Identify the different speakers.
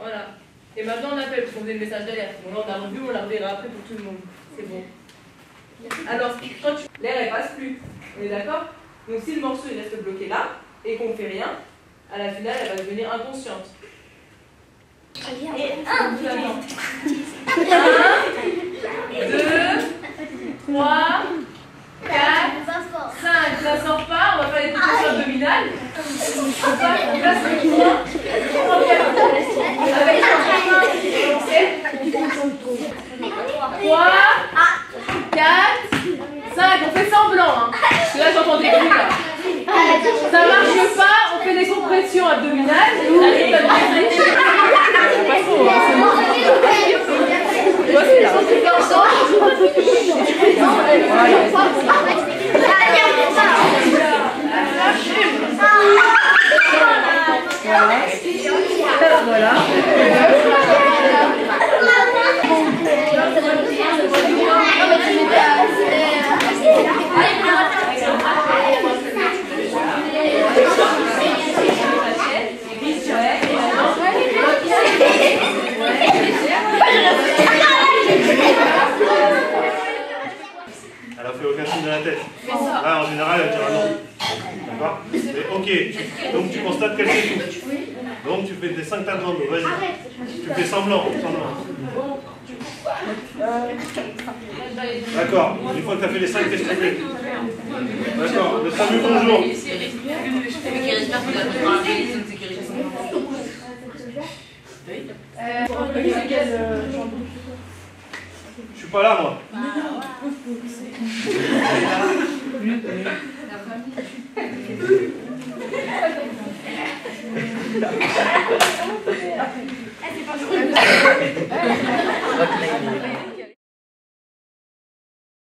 Speaker 1: Voilà. Et maintenant on appelle, parce qu'on faisait le message d'alerte. Bon là on l'a revu, on la reverra après pour tout le monde. C'est bon. Alors, quand tu... l'air elle passe plus. On est d'accord? Donc si le morceau il reste bloqué là, et qu'on fait rien, à la finale elle va devenir inconsciente.
Speaker 2: Et un,
Speaker 1: Un, deux, trois, tour. 3, 4, 5. On fait semblant. Hein. Là, j'entends des Ça marche pas, on fait des compressions abdominales.
Speaker 3: Aucun signe de la tête. Là, en général, elle dira non. D'accord Mais ok, donc tu constates qu'elle s'étouffe. Donc tu fais des 5 tapements, vas-y. Tu fais semblant, semblant. D'accord, une fois que tu as fait les 5, qu'est-ce que tu fais D'accord, le SAMU, bonjour. Je suis pas là, moi. Ah, c'est pas drôle.